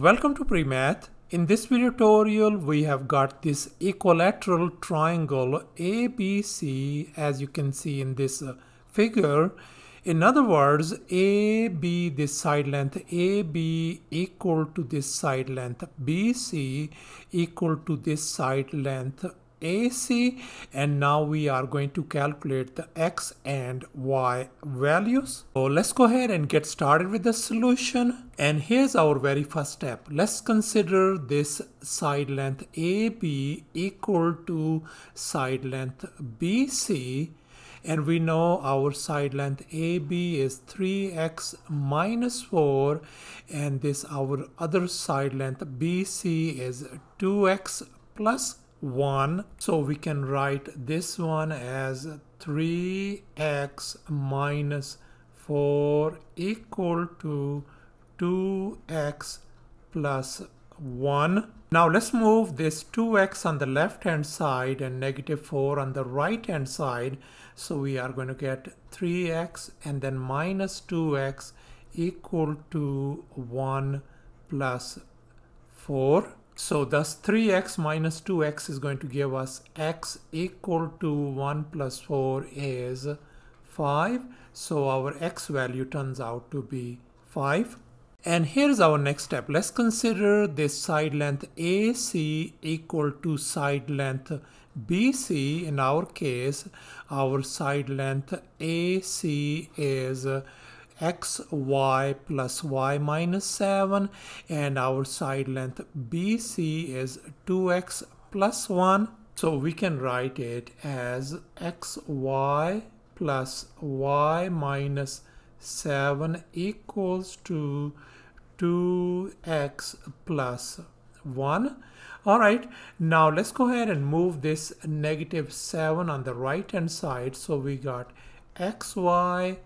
Welcome to PreMath. In this video tutorial, we have got this equilateral triangle ABC as you can see in this uh, figure. In other words, AB, this side length AB equal to this side length BC equal to this side length AC and now we are going to calculate the X and Y values. So let's go ahead and get started with the solution. And here's our very first step. Let's consider this side length AB equal to side length BC and we know our side length AB is 3x minus 4 and this our other side length BC is 2x plus 1 so we can write this one as 3x minus 4 equal to 2x plus 1 now let's move this 2x on the left hand side and negative 4 on the right hand side. So we are going to get 3x and then minus 2x equal to 1 plus 4 so thus 3x minus 2x is going to give us x equal to 1 plus 4 is 5. So our x value turns out to be 5. And here's our next step. Let's consider this side length AC equal to side length BC. In our case, our side length AC is xy plus y minus 7 and our side length BC is 2x plus 1. So we can write it as xy plus y minus 7 equals to 2x plus 1. Alright, now let's go ahead and move this negative 7 on the right hand side. So we got xy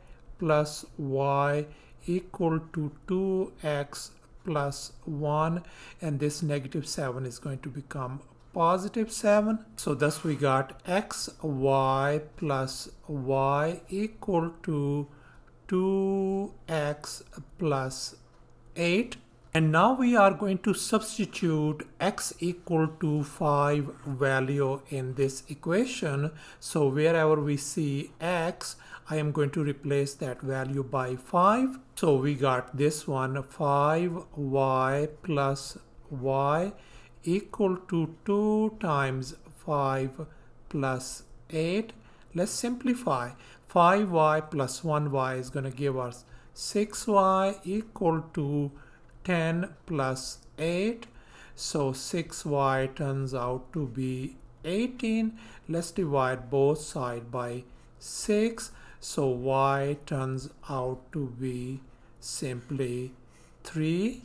plus y equal to 2x plus 1 and this negative 7 is going to become positive 7 so thus we got x y plus y equal to 2x plus 8 and now we are going to substitute x equal to 5 value in this equation. So wherever we see x, I am going to replace that value by 5. So we got this one 5y plus y equal to 2 times 5 plus 8. Let's simplify. 5y plus 1y is going to give us 6y equal to 10 plus 8 so 6y turns out to be 18 let's divide both sides by 6 so y turns out to be simply 3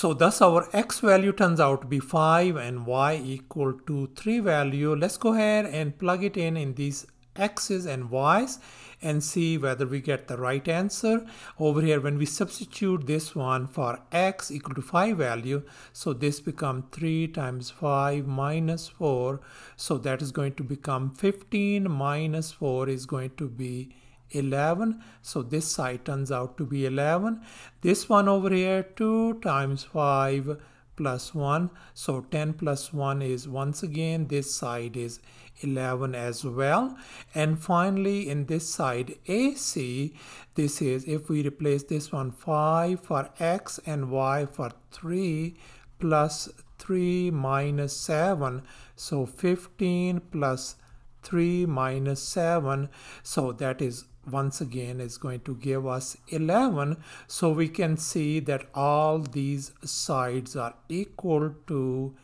so thus our x value turns out to be 5 and y equal to 3 value. Let's go ahead and plug it in in these x's and y's and see whether we get the right answer. Over here, when we substitute this one for x equal to 5 value, so this become 3 times 5 minus 4. So that is going to become 15 minus 4 is going to be 11 so this side turns out to be 11 this one over here 2 times 5 plus 1 so 10 plus 1 is once again this side is 11 as well. And finally in this side AC this is if we replace this one 5 for X and Y for 3 plus 3 minus 7 so 15 plus 3 minus 7 so that is once again is going to give us 11 so we can see that all these sides are equal to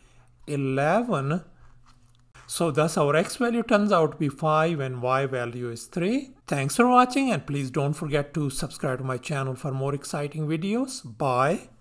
11 so thus our x value turns out to be 5 and y value is 3 thanks for watching and please don't forget to subscribe to my channel for more exciting videos. Bye